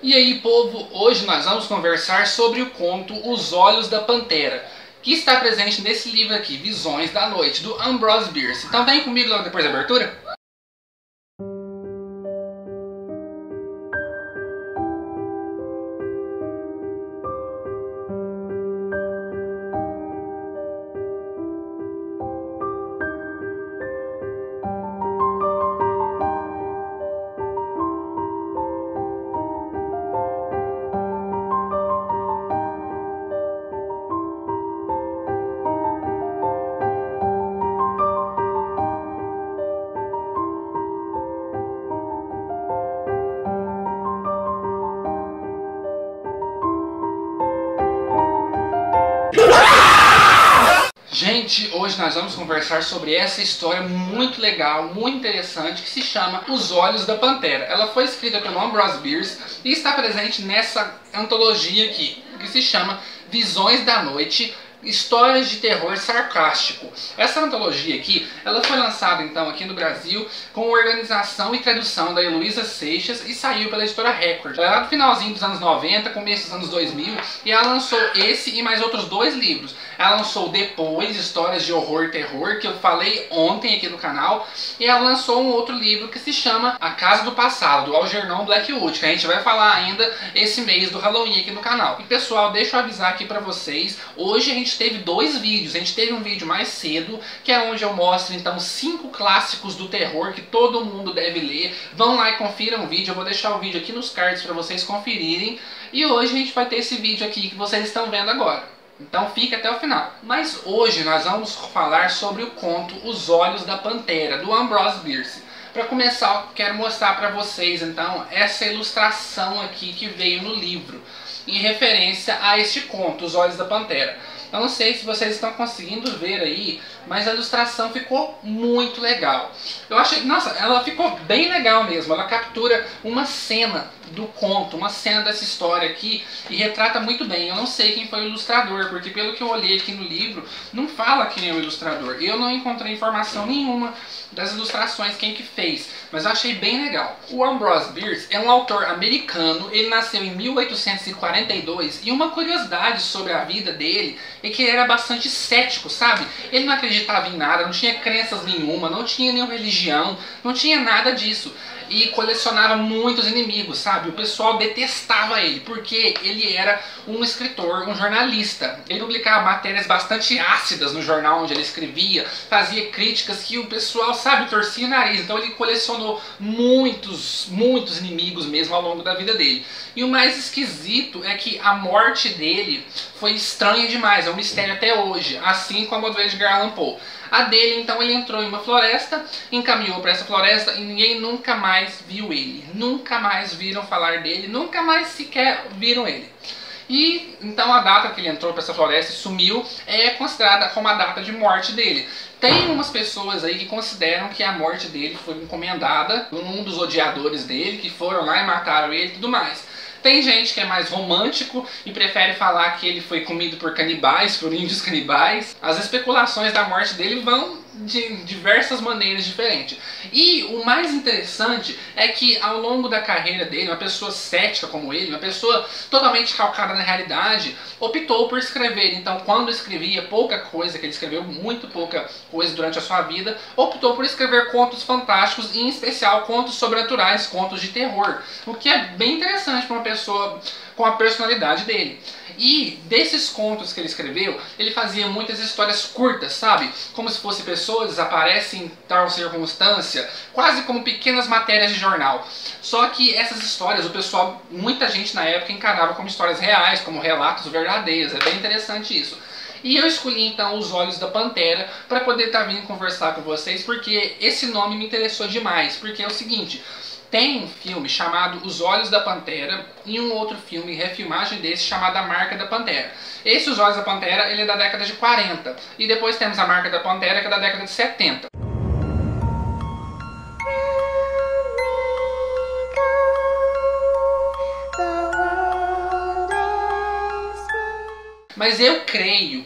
E aí, povo, hoje nós vamos conversar sobre o conto Os Olhos da Pantera, que está presente nesse livro aqui, Visões da Noite, do Ambrose Bierce. Então vem comigo logo depois da abertura. Hoje nós vamos conversar sobre essa história muito legal, muito interessante, que se chama Os Olhos da Pantera. Ela foi escrita pelo Ambrose Bierce e está presente nessa antologia aqui, que se chama Visões da Noite, Histórias de terror sarcástico. Essa antologia aqui, ela foi lançada então aqui no Brasil com organização e tradução da Heloísa Seixas e saiu pela editora Record. Ela é lá no finalzinho dos anos 90, começo dos anos 2000 e ela lançou esse e mais outros dois livros. Ela lançou depois Histórias de Horror e Terror, que eu falei ontem aqui no canal, e ela lançou um outro livro que se chama A Casa do Passado, do Algernon Blackwood, que a gente vai falar ainda esse mês do Halloween aqui no canal. E pessoal, deixa eu avisar aqui pra vocês, hoje a gente teve dois vídeos, a gente teve um vídeo mais cedo, que é onde eu mostro então cinco clássicos do terror que todo mundo deve ler. Vão lá e confiram o vídeo, eu vou deixar o vídeo aqui nos cards pra vocês conferirem. E hoje a gente vai ter esse vídeo aqui que vocês estão vendo agora. Então fica até o final. Mas hoje nós vamos falar sobre o conto Os Olhos da Pantera, do Ambrose Bierce. Para começar, quero mostrar para vocês então essa ilustração aqui que veio no livro, em referência a este conto, Os Olhos da Pantera. Eu não sei se vocês estão conseguindo ver aí, mas a ilustração ficou muito legal. Eu achei, nossa, ela ficou bem legal mesmo. Ela captura uma cena do conto, uma cena dessa história aqui e retrata muito bem. Eu não sei quem foi o ilustrador, porque pelo que eu olhei aqui no livro, não fala quem é o ilustrador. Eu não encontrei informação nenhuma das ilustrações, quem que fez, mas eu achei bem legal. O Ambrose Bierce é um autor americano, ele nasceu em 1842 e uma curiosidade sobre a vida dele é que ele era bastante cético, sabe? Ele não acreditava em nada, não tinha crenças nenhuma, não tinha nenhuma religião, não tinha nada disso e colecionava muitos inimigos, sabe? O pessoal detestava ele, porque ele era um escritor, um jornalista. Ele publicava matérias bastante ácidas no jornal onde ele escrevia, fazia críticas que o pessoal, sabe, torcia o nariz. Então ele colecionou muitos, muitos inimigos mesmo ao longo da vida dele. E o mais esquisito é que a morte dele foi estranha demais, é um mistério até hoje, assim como a do Edgar Allan Poe. A dele, então, ele entrou em uma floresta, encaminhou para essa floresta e ninguém nunca mais viu ele. Nunca mais viram falar dele, nunca mais sequer viram ele. E então a data que ele entrou para essa floresta e sumiu é considerada como a data de morte dele. Tem umas pessoas aí que consideram que a morte dele foi encomendada por um dos odiadores dele, que foram lá e mataram ele e tudo mais. Tem gente que é mais romântico e prefere falar que ele foi comido por canibais, por índios canibais. As especulações da morte dele vão de diversas maneiras diferentes. E o mais interessante é que ao longo da carreira dele, uma pessoa cética como ele, uma pessoa totalmente calcada na realidade, optou por escrever. Então, quando escrevia pouca coisa, que ele escreveu muito pouca coisa durante a sua vida, optou por escrever contos fantásticos, e em especial contos sobrenaturais, contos de terror. O que é bem interessante para uma pessoa com a personalidade dele. E desses contos que ele escreveu, ele fazia muitas histórias curtas, sabe? Como se fosse pessoas desaparecem em tal circunstância, quase como pequenas matérias de jornal. Só que essas histórias, o pessoal, muita gente na época encarava como histórias reais, como relatos verdadeiros. É bem interessante isso. E eu escolhi então Os Olhos da Pantera para poder estar tá vindo conversar com vocês, porque esse nome me interessou demais. Porque é o seguinte, tem um filme chamado Os Olhos da Pantera e um outro filme, refilmagem desse, chamado A Marca da Pantera. Esse Os Olhos da Pantera, ele é da década de 40. E depois temos A Marca da Pantera, que é da década de 70. Mas eu creio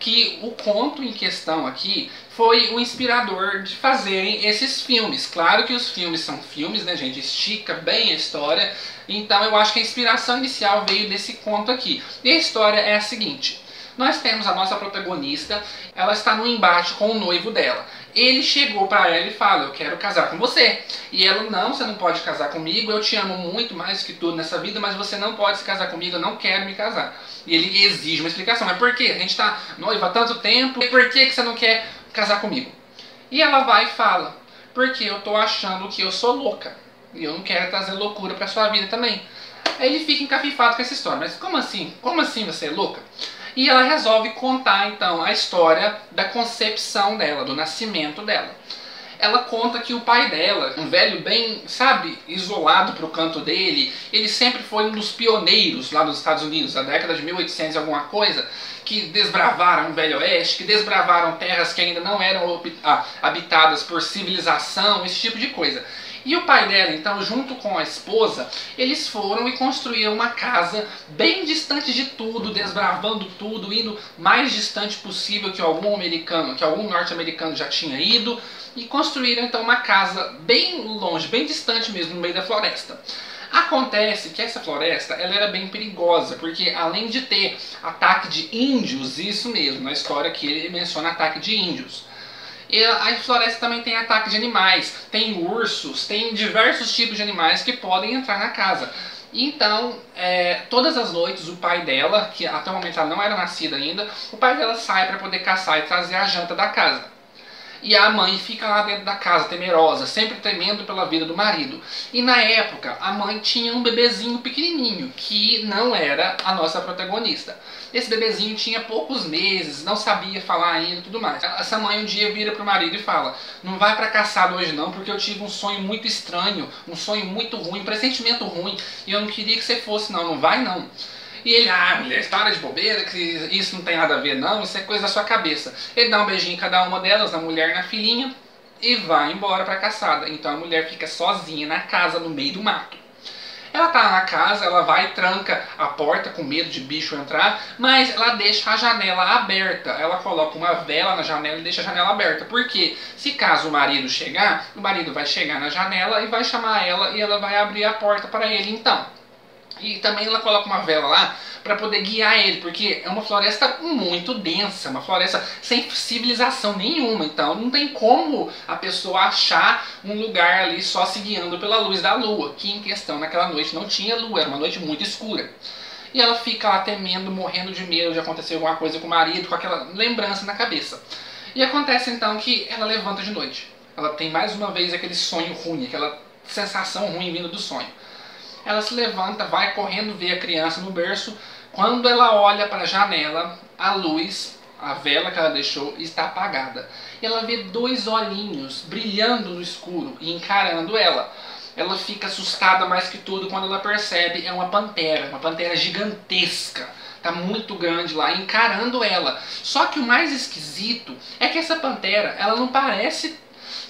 que o conto em questão aqui foi o inspirador de fazerem esses filmes. Claro que os filmes são filmes, né, gente? Estica bem a história. Então eu acho que a inspiração inicial veio desse conto aqui. E a história é a seguinte. Nós temos a nossa protagonista, ela está no embate com o noivo dela. Ele chegou para ela e fala: Eu quero casar com você. E ela: Não, você não pode casar comigo. Eu te amo muito mais que tudo nessa vida, mas você não pode se casar comigo. Eu não quero me casar. E ele exige uma explicação: Mas por quê? A gente está noiva há tanto tempo. Por que, que você não quer casar comigo? E ela vai e fala: Porque eu tô achando que eu sou louca. E eu não quero trazer loucura para sua vida também. Aí ele fica encafifado com essa história. Mas como assim? Como assim você é louca? E ela resolve contar então a história da concepção dela, do nascimento dela. Ela conta que o pai dela, um velho bem, sabe, isolado para o canto dele, ele sempre foi um dos pioneiros lá nos Estados Unidos, na década de 1800 alguma coisa, que desbravaram o Velho Oeste, que desbravaram terras que ainda não eram ah, habitadas por civilização, esse tipo de coisa. E o pai dela, então, junto com a esposa, eles foram e construíram uma casa bem distante de tudo, desbravando tudo, indo mais distante possível que algum americano, que algum norte-americano já tinha ido, e construíram então uma casa bem longe, bem distante mesmo, no meio da floresta. Acontece que essa floresta ela era bem perigosa, porque além de ter ataque de índios, isso mesmo, na história que ele menciona ataque de índios, e a floresta também tem ataque de animais, tem ursos, tem diversos tipos de animais que podem entrar na casa. Então, é, todas as noites, o pai dela, que até o momento ela não era nascida ainda, o pai dela sai para poder caçar e trazer a janta da casa. E a mãe fica lá dentro da casa, temerosa, sempre temendo pela vida do marido. E na época, a mãe tinha um bebezinho pequenininho, que não era a nossa protagonista. Esse bebezinho tinha poucos meses, não sabia falar ainda e tudo mais. Essa mãe um dia vira pro marido e fala: Não vai pra caçada hoje não, porque eu tive um sonho muito estranho, um sonho muito ruim, um pressentimento ruim, e eu não queria que você fosse, não, não vai não. E ele, ah, mulher, para de bobeira, que isso não tem nada a ver não, isso é coisa da sua cabeça. Ele dá um beijinho em cada uma delas, na mulher na filhinha, e vai embora pra caçada. Então a mulher fica sozinha na casa, no meio do mato. Ela tá na casa, ela vai tranca a porta com medo de bicho entrar, mas ela deixa a janela aberta. Ela coloca uma vela na janela e deixa a janela aberta. Porque se caso o marido chegar, o marido vai chegar na janela e vai chamar ela e ela vai abrir a porta para ele então. E também ela coloca uma vela lá para poder guiar ele, porque é uma floresta muito densa, uma floresta sem civilização nenhuma. Então não tem como a pessoa achar um lugar ali só se guiando pela luz da lua, que em questão naquela noite não tinha lua, era uma noite muito escura. E ela fica lá temendo, morrendo de medo de acontecer alguma coisa com o marido, com aquela lembrança na cabeça. E acontece então que ela levanta de noite. Ela tem mais uma vez aquele sonho ruim, aquela sensação ruim vindo do sonho. Ela se levanta, vai correndo ver a criança no berço. Quando ela olha para a janela, a luz, a vela que ela deixou, está apagada. E ela vê dois olhinhos brilhando no escuro e encarando ela. Ela fica assustada mais que tudo quando ela percebe é uma pantera, uma pantera gigantesca tá muito grande lá, encarando ela. Só que o mais esquisito é que essa pantera, ela não parece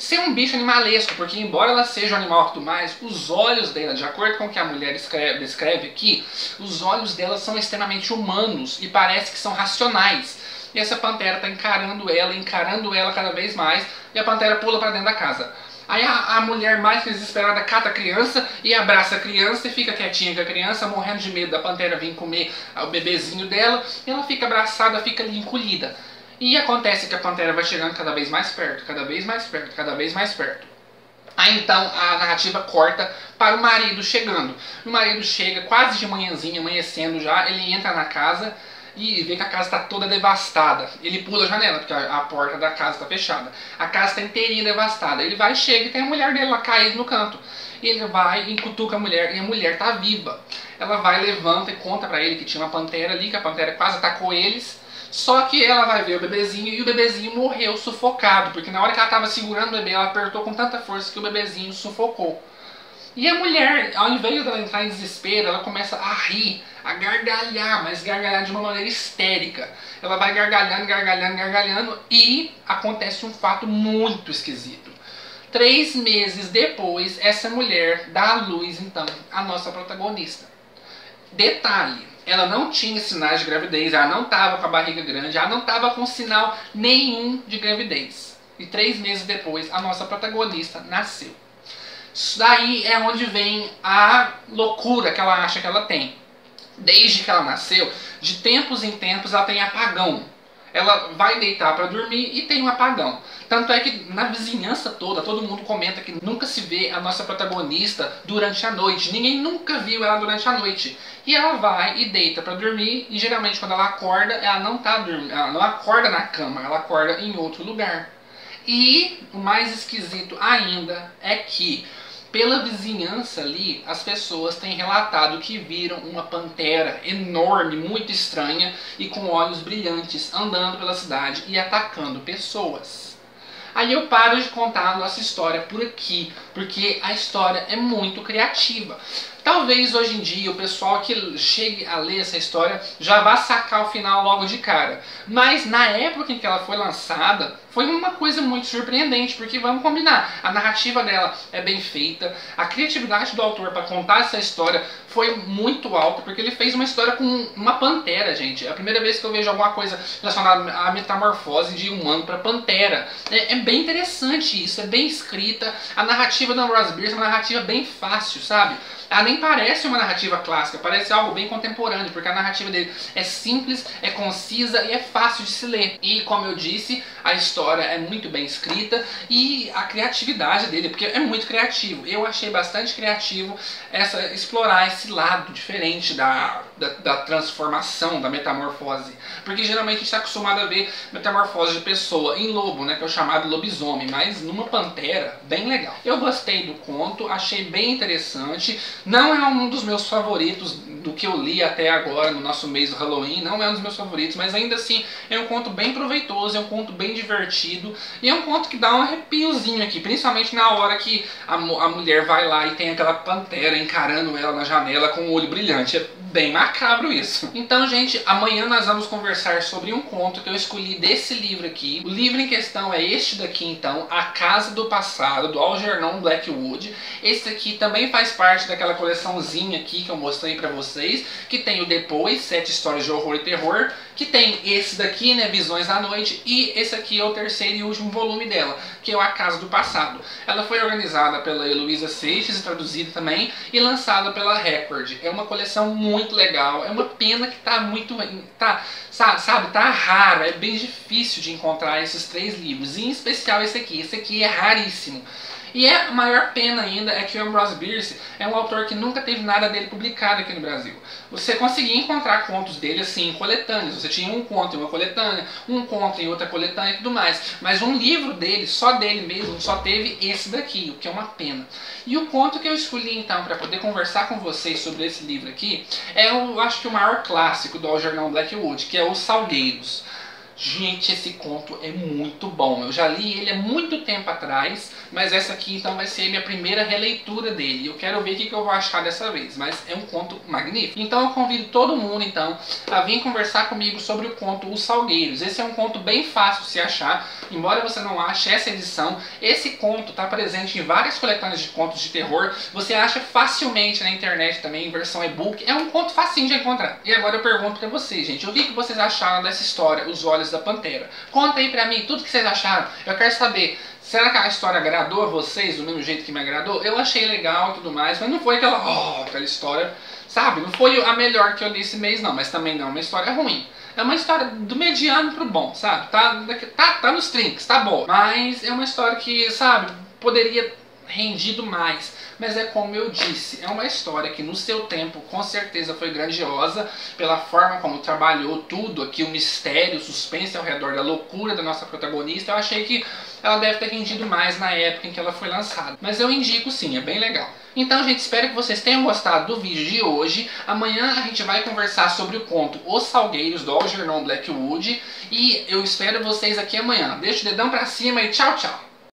ser um bicho animalesco, porque embora ela seja um animal tudo mais, os olhos dela, de acordo com o que a mulher escreve, descreve aqui, os olhos dela são extremamente humanos e parece que são racionais. E essa pantera está encarando ela, encarando ela cada vez mais, e a pantera pula para dentro da casa. Aí a, a, mulher mais desesperada cata a criança e abraça a criança e fica quietinha com a criança, morrendo de medo da pantera vir comer o bebezinho dela. E ela fica abraçada, fica encolhida. E acontece que a pantera vai chegando cada vez mais perto, cada vez mais perto, cada vez mais perto. Aí então a narrativa corta para o marido chegando. O marido chega quase de manhãzinha, amanhecendo já, ele entra na casa e vê que a casa está toda devastada. Ele pula a janela, porque a, porta da casa está fechada. A casa está inteirinha devastada. Ele vai, chega e tem a mulher dele lá caída no canto. E ele vai e cutuca a mulher, e a mulher está viva. Ela vai, levanta e conta para ele que tinha uma pantera ali, que a pantera quase atacou eles. Só que ela vai ver o bebezinho e o bebezinho morreu sufocado, porque na hora que ela estava segurando o bebê, ela apertou com tanta força que o bebezinho sufocou. E a mulher, ao invés dela entrar em desespero, ela começa a rir, a gargalhar, mas gargalhar de uma maneira histérica. Ela vai gargalhando, gargalhando, gargalhando e acontece um fato muito esquisito. Três meses depois, essa mulher dá à luz, então, a nossa protagonista. Detalhe, ela não tinha sinais de gravidez, ela não estava com a barriga grande, ela não estava com sinal nenhum de gravidez. E três meses depois, a nossa protagonista nasceu. Isso daí é onde vem a loucura que ela acha que ela tem. Desde que ela nasceu, de tempos em tempos ela tem apagão. Ela vai deitar para dormir e tem um apagão. Tanto é que na vizinhança toda, todo mundo comenta que nunca se vê a nossa protagonista durante a noite. Ninguém nunca viu ela durante a noite. E ela vai e deita para dormir e geralmente quando ela acorda, ela não tá dormindo, ela não acorda na cama, ela acorda em outro lugar. E o mais esquisito ainda é que pela vizinhança ali, as pessoas têm relatado que viram uma pantera enorme, muito estranha e com olhos brilhantes andando pela cidade e atacando pessoas. Aí eu paro de contar a nossa história por aqui, porque a história é muito criativa. Talvez hoje em dia o pessoal que chegue a ler essa história já vá sacar o final logo de cara. Mas na época em que ela foi lançada, foi uma coisa muito surpreendente, porque vamos combinar, a narrativa dela é bem feita, a criatividade do autor para contar essa história foi muito alta, porque ele fez uma história com uma pantera, gente. É a primeira vez que eu vejo alguma coisa relacionada à metamorfose de humano para pantera. É, é, bem interessante isso, é bem escrita. A narrativa da Ambrose Bierce é uma narrativa bem fácil, sabe? Ela nem parece uma narrativa clássica, parece algo bem contemporâneo, porque a narrativa dele é simples, é concisa e é fácil de se ler. E como eu disse, a história é muito bem escrita e a criatividade dele, porque é muito criativo. Eu achei bastante criativo essa explorar esse lado diferente da, da, da transformação, da metamorfose. Porque geralmente a gente está acostumado a ver metamorfose de pessoa em lobo, né, que é o chamado lobisomem, mas numa pantera, bem legal. Eu gostei do conto, achei bem interessante. Não é um dos meus favoritos do que eu li até agora no nosso mês do Halloween, não é um dos meus favoritos, mas ainda assim é um conto bem proveitoso, é um conto bem divertido e é um conto que dá um arrepiozinho aqui, principalmente na hora que a, a mulher vai lá e tem aquela pantera encarando ela na janela com o olho brilhante. É bem macabro isso. Então, gente, amanhã nós vamos conversar sobre um conto que eu escolhi desse livro aqui. O livro em questão é este daqui, então, A Casa do Passado, do Algernon Blackwood. Esse aqui também faz parte daquela coleçãozinha aqui que eu mostrei pra vocês, que tem o Depois, Sete Histórias de Horror e Terror, que tem esse daqui, né, Visões da Noite, e esse aqui é o terceiro e último volume dela, que é A Casa do Passado. Ela foi organizada pela Heloísa Seixas, traduzida também, e lançada pela Record. É uma coleção muito legal, é uma pena que tá muito... tá sabe, tá raro, é bem difícil de encontrar esses três livros, em especial esse aqui, esse aqui é raríssimo. E é a maior pena ainda é que o Ambrose Bierce é um autor que nunca teve nada dele publicado aqui no Brasil. Você conseguia encontrar contos dele assim em coletâneas. Você tinha um conto em uma coletânea, um conto em outra coletânea e tudo mais. Mas um livro dele, só dele mesmo, só teve esse daqui, o que é uma pena. E o conto que eu escolhi então para poder conversar com vocês sobre esse livro aqui é, eu acho que o maior clássico do Algernon Blackwood, que é Os Salgueiros. Gente, esse conto é muito bom. Eu já li ele há muito tempo atrás, mas essa aqui então vai ser minha primeira releitura dele. Eu quero ver o que eu vou achar dessa vez, mas é um conto magnífico. Então eu convido todo mundo então a vir conversar comigo sobre o conto Os Salgueiros. Esse é um conto bem fácil de se achar, embora você não ache essa edição. Esse conto está presente em várias coletâneas de contos de terror. Você acha facilmente na internet também em versão e-book. É um conto facinho de encontrar. E agora eu pergunto para vocês, gente, o que vocês acharam dessa história, Os Olhos da Pantera. Conta aí pra mim tudo que vocês acharam. Eu quero saber, será que a história agradou a vocês do mesmo jeito que me agradou? Eu achei legal e tudo mais, mas não foi aquela, oh, aquela história, sabe? Não foi a melhor que eu li esse mês não, mas também não é uma história ruim. É uma história do mediano pro bom, sabe? Tá, tá, tá nos trinks, tá bom. Mas é uma história que, sabe, poderia rendido mais. Mas é como eu disse, é uma história que no seu tempo com certeza foi grandiosa pela forma como trabalhou tudo aqui, o mistério, o suspense ao redor da loucura da nossa protagonista. Eu achei que ela deve ter rendido mais na época em que ela foi lançada. Mas eu indico sim, é bem legal. Então, gente, espero que vocês tenham gostado do vídeo de hoje. Amanhã a gente vai conversar sobre o conto Os Salgueiros, do Algernon Blackwood. E eu espero vocês aqui amanhã. Deixa o dedão pra cima e tchau, tchau!